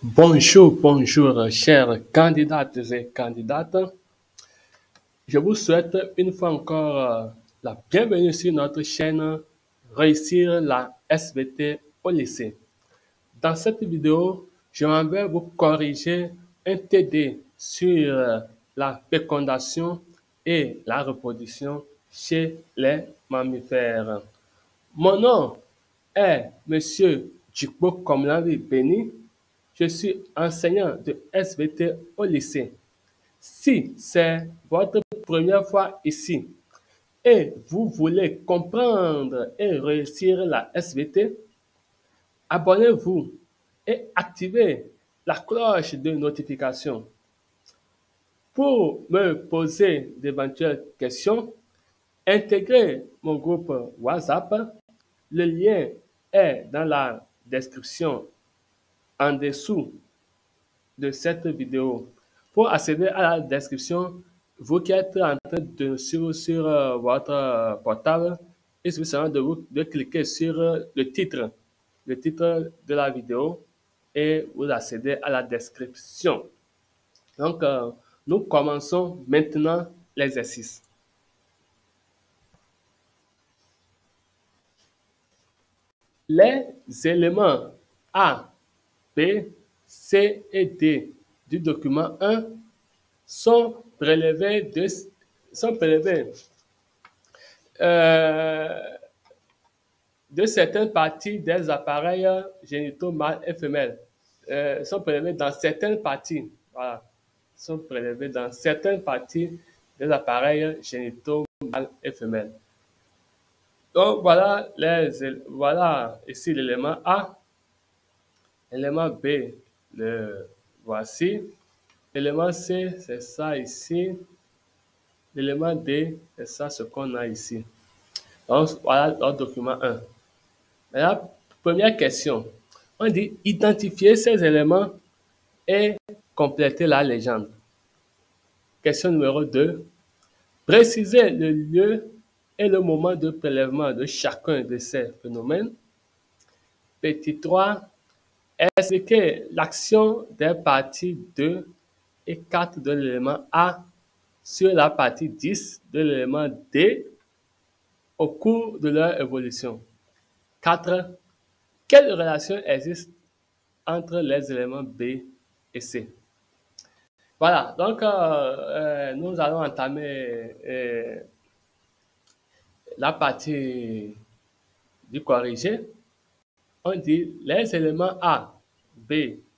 Bonjour, bonjour, chers candidates et candidates. Je vous souhaite une fois encore euh, la bienvenue sur notre chaîne Réussir la SVT au lycée. Dans cette vidéo, je vais vous corriger un TD sur euh, la fécondation et la reproduction chez les mammifères. Mon nom est Monsieur Djikbo Komlavi Beni. Je suis enseignant de SVT au lycée. Si c'est votre première fois ici et vous voulez comprendre et réussir la SVT, abonnez-vous et activez la cloche de notification. Pour me poser d'éventuelles questions, intégrez mon groupe WhatsApp. Le lien est dans la description en dessous de cette vidéo. Pour accéder à la description, vous qui êtes en train de suivre sur euh, votre euh, portable, il suffit seulement de, vous, de cliquer sur euh, le titre, le titre de la vidéo et vous accédez à la description. Donc, nous commençons maintenant l'exercice. Les éléments A, B, C et D du document 1 sont prélevés de, sont euh, certaines parties des appareils génitaux mâles et femelles. Euh, sont prélevés dans certaines parties. Sont prélevés dans certaines parties des appareils génitaux mâles et femelles. Donc voilà les voilà ici l'élément A, l'élément B, le voici, l'élément C, c'est ça ici, l'élément D, c'est ça ce qu'on a ici. Donc voilà notre document 1. Maintenant, première question. On dit identifier ces éléments et compléter la légende. Question numéro 2. Préciser le lieu et le moment de prélèvement de chacun de ces phénomènes. Petit 3. Expliquer l'action des parties 2 et 4 de l'élément A sur la partie 10 de l'élément D au cours de leur évolution? 4. Quelle relation existe entre les éléments B et C? Voilà, donc euh, euh, nous allons entamer euh, la partie du corrigé, on dit les éléments A, B,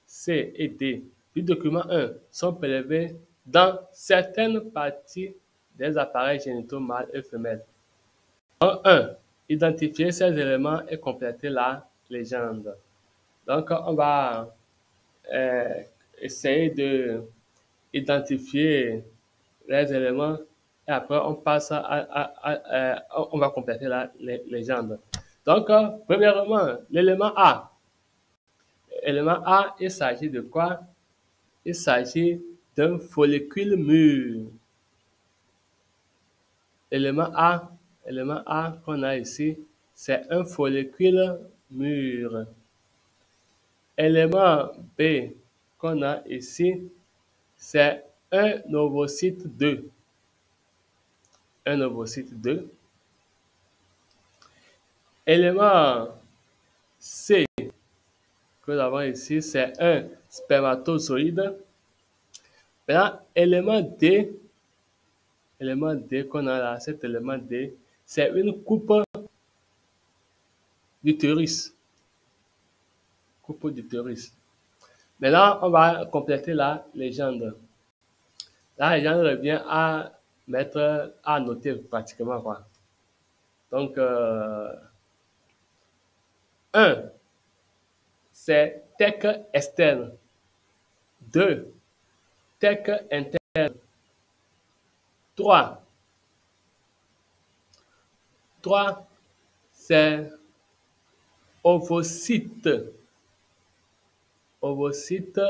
C et D du document 1 sont prélevés dans certaines parties des appareils génitaux mâles et femelles. En 1, identifier ces éléments et compléter la légende. Donc, on va euh, essayer de identifier les éléments et après on passe à, on va compléter la légende. Donc, euh, premièrement, l'élément A. L'élément A, il s'agit de quoi? Il s'agit d'un follicule mûr. L'élément A, l'élément A qu'on a ici, c'est un follicule mûr. L'élément B qu'on a ici, c'est un ovocyte 2 un ovocyte 2. Élément C que nous avons ici, c'est un spermatozoïde. Maintenant, élément D, élément D qu'on a là, cet élément D, c'est une coupe d'utérus. Coupe d'utérus. Maintenant, on va compléter la légende. La légende revient à mettre à noter pratiquement quoi. Donc, euh, 1, c'est tech externe. 2, tech interne. 3, 3, c'est ovocyte. Ovocyte.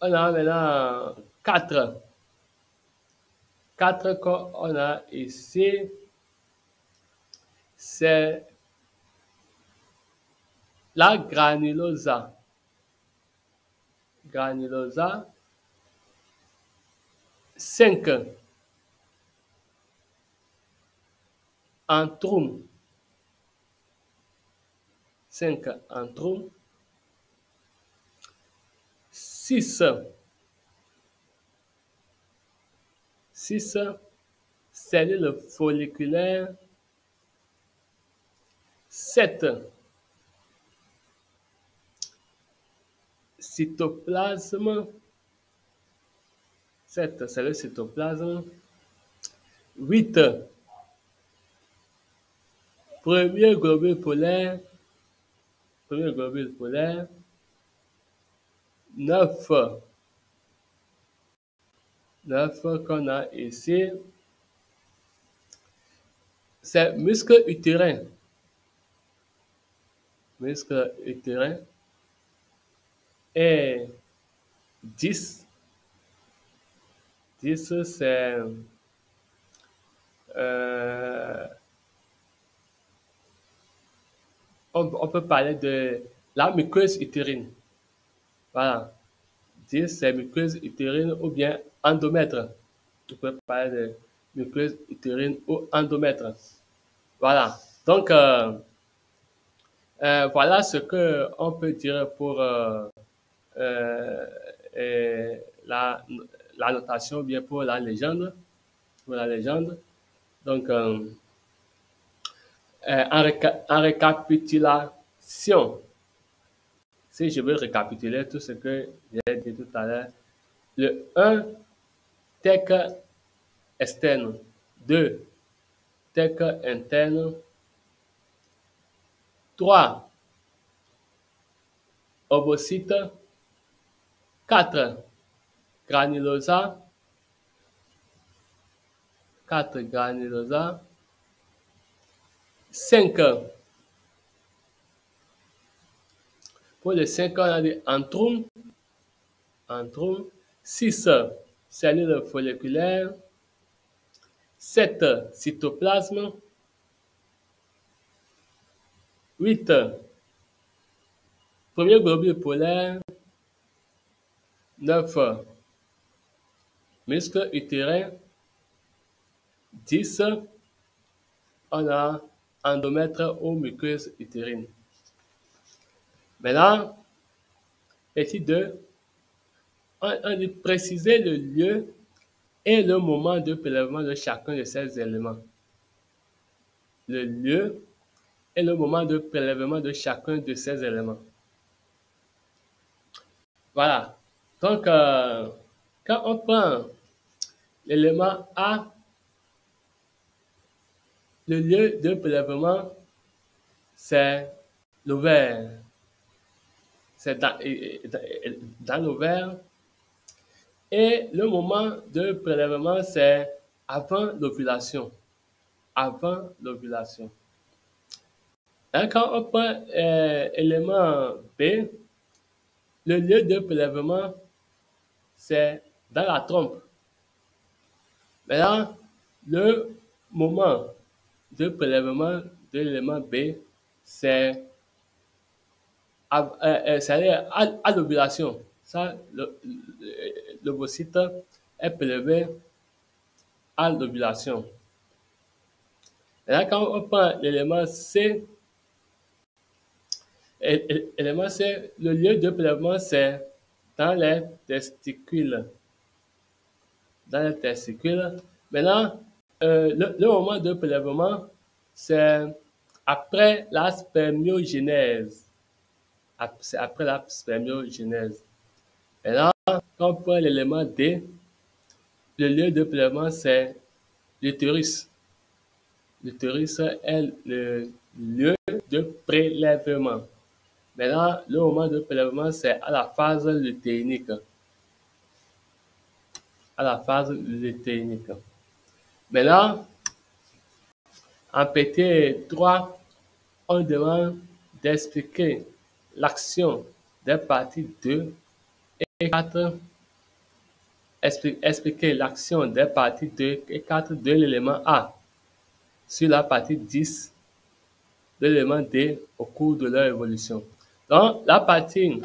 On a maintenant 4. 4 qu'on a ici, c'est La granulosa. Granulosa. 5. Antrum. 5. Antrum. 6. 6. Cellule folliculaire. 7. Cytoplasme. 7. C'est le cytoplasme. 8. Premier globule polaire. Premier globule polaire. 9. 9 qu'on a ici. C'est muscle utérin. Muscle utérin. Et 10. 10, c'est euh, on, on, peut parler de la muqueuse utérine. Voilà. 10, c'est muqueuse utérine ou bien endomètre. On peut parler de muqueuse utérine ou endomètre. Voilà. Donc, euh, euh, voilà ce que on peut dire pour euh, la, la notation, bien pour la légende. Pour la légende. Donc, en, en récapitulation, si je veux récapituler tout ce que j'ai dit tout à l'heure, le 1, tech externe. 2, tech interne. 3, ovocyte. 4, granulosa. 4, granulosa. 5, pour les 5 on a dit antrum. Antrum. 6, cellules folliculaires. 7, cytoplasme. 8, premier globule polaire. 9, muscle utérin. 10, on a endomètre ou muqueuse utérine. Maintenant, petit 2, on, on préciser le lieu et le moment de prélèvement de chacun de ces éléments. Le lieu et le moment de prélèvement de chacun de ces éléments. Voilà. Donc, euh, quand on prend l'élément A, le lieu de prélèvement, c'est l'ovaire. C'est dans, dans. Et le moment de prélèvement, c'est avant l'ovulation. Avant l'ovulation. Quand on prend euh, élément B, le lieu de prélèvement, c'est dans la trompe. Maintenant, le moment de prélèvement de l'élément B, c'est euh, à, à l'ovulation. Ça, l'ovocyte est prélevé à l'ovulation. Là, quand on prend l'élément C, l'élément C, le lieu de prélèvement, c'est dans les testicules. Dans les testicules. Maintenant, euh, le, le, moment de prélèvement, c'est après la spermiogénèse. C'est après la spermiogénèse. Quand on prend l'élément D, le lieu de prélèvement, c'est l'utérus. L'utérus est le lieu de prélèvement. Maintenant, le moment de prélèvement, c'est à la phase lutéinique. À la phase lutéinique. Maintenant, en PT3, on demande d'expliquer l'action des parties 2 et 4. Expliquer l'action des parties 2 et 4 de l'élément A sur la partie 10 de l'élément D au cours de leur évolution. Donc, la partie,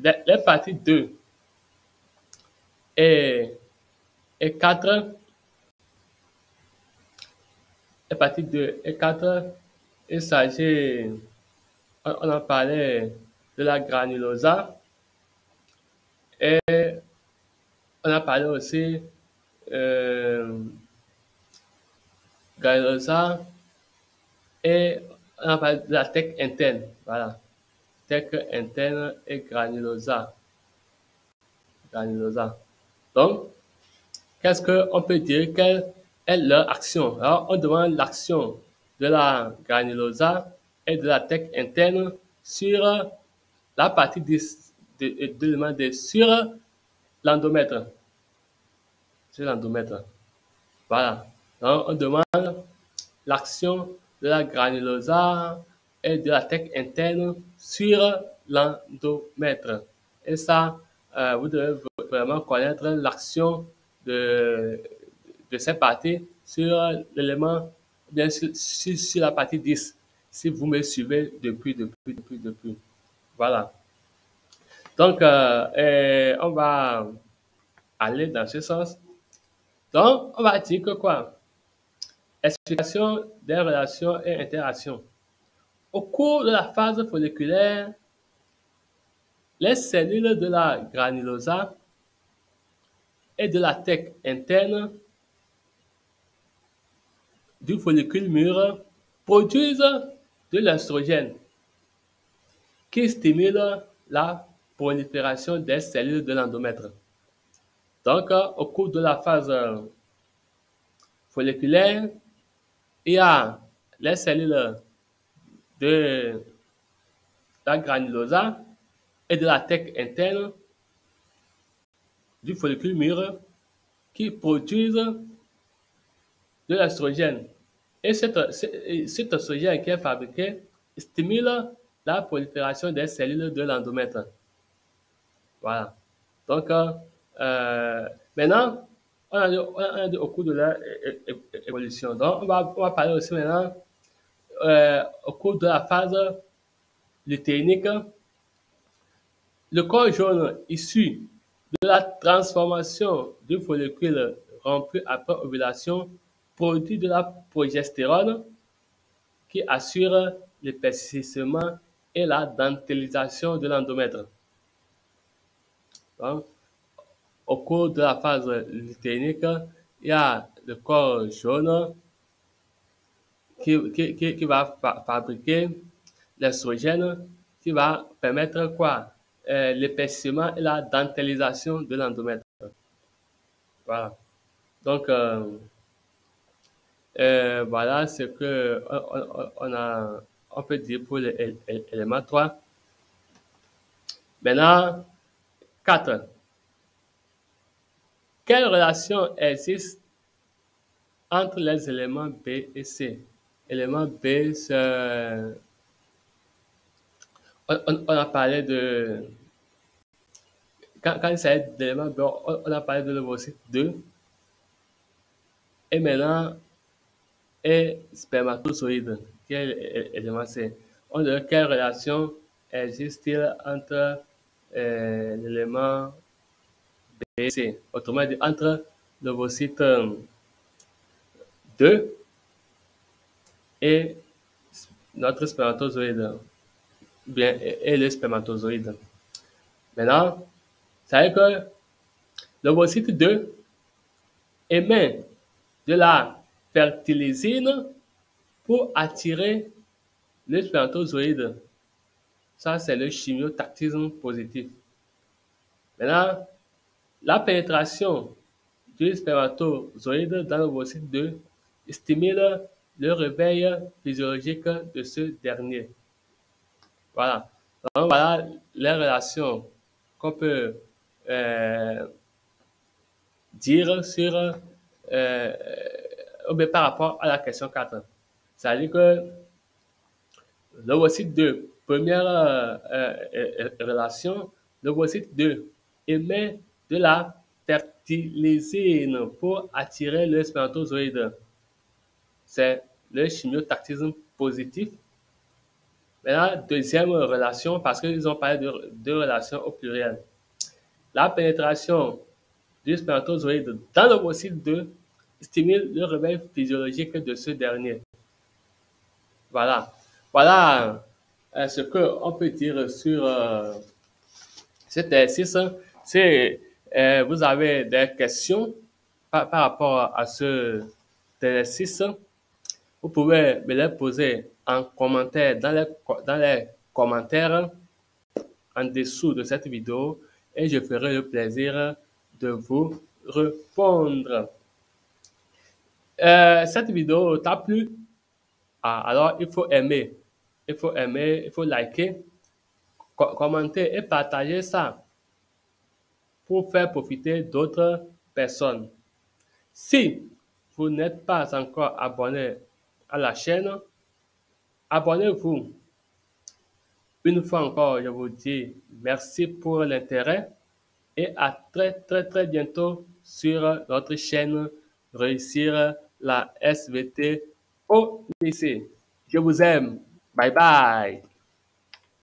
les, parties 2 et, et 4, les parties 2 et 4, il s'agit, on, en parlait de la granulosa et on a parlé aussi euh, Gailosa et on a parlé de la tech interne. Voilà. Tech interne et granulosa. Granulosa. Donc, qu'est-ce qu'on peut dire? Quelle est leur action? Alors, on demande l'action de la granulosa et de la tech interne sur la partie 10 d'éléments de, sur l'endomètre. Sur l'endomètre. Voilà. On demande l'action de la granulosa et de la tech interne sur l'endomètre. Et ça, euh, vous devez vraiment connaître l'action de, cette partie sur l'élément, bien sûr, sur, la partie 10, si vous me suivez depuis, depuis, depuis, depuis. Voilà. Donc, euh, on va aller dans ce sens. Donc, on va dire que quoi? Explication des relations et interactions. Au cours de la phase folliculaire, les cellules de la granulosa et de la tête interne du follicule mûr produisent de l'estrogène qui stimule la prolifération des cellules de l'endomètre. Donc, au cours de la phase folliculaire, il y a les cellules de la granulosa et de la tête interne du follicule mûr qui produisent de l'estrogène. Et cet, cet qui est fabriqué stimule la prolifération des cellules de l'endomètre. Voilà. Donc, euh, maintenant, on a, dit, au cours de l'évolution. Donc, on va, on va, parler aussi maintenant euh, au cours de la phase lutéinique. Le corps jaune issu de la transformation du follicule rompu après ovulation produit de la progestérone qui assure l'épaississement et la dentélisation de l'endomètre. Au cours de la phase lutéinique, il y a le corps jaune qui, qui, qui, va fabriquer l'estrogène qui va permettre quoi? Euh, L'épaississement et la dentélisation de l'endomètre. Voilà. Donc, euh, euh, voilà ce que on, on, a, on peut dire pour l'élément 3. Maintenant, 4. Quelle relation existe entre les éléments B et C? Élément B, on, a parlé de... Quand, quand il s'agit d'éléments B, on, a parlé de l'ovocyte 2. Et maintenant, et spermatozoïde. Quel élément c'est On dirait quelle relation existe-t-il entre euh, l'élément B et C Autrement dit, entre l'ovocyte 2 et notre spermatozoïde, bien, et le spermatozoïde. Maintenant, ça veut que l'ovocyte 2 émet de la fertilisine pour attirer le spermatozoïde. Ça, c'est le chimiotactisme positif. Maintenant, la pénétration du spermatozoïde dans l'ovocyte 2 stimule le réveil physiologique de ce dernier. Voilà. Donc, voilà les relations qu'on peut euh, dire sur euh, par rapport à la question 4. C'est-à-dire que l'ovocyte 2, première euh, euh, relation, l'ovocyte 2 émet de la fertilisine pour attirer le spermatozoïde. C'est le chimiotactisme positif. Maintenant, deuxième relation, parce qu'ils ont parlé de, de relations au pluriel. La pénétration du spermatozoïde dans fossile 2 stimule le réveil physiologique de ce dernier. Voilà. Voilà euh, ce qu'on peut dire sur euh, cet exercice. Si euh, vous avez des questions par, rapport à ce exercice, vous pouvez me les poser en commentaire dans les, dans les commentaires en dessous de cette vidéo et je ferai le plaisir de vous répondre. Euh, cette vidéo t'a plu? Ah, alors il faut aimer, il faut aimer, il faut liker, co commenter et partager ça pour faire profiter d'autres personnes. Si vous n'êtes pas encore abonné à la chaîne, abonnez-vous. Une fois encore, je vous dis merci pour l'intérêt et à très très très bientôt sur notre chaîne Réussir la SVT au lycée. Je vous aime. Bye bye.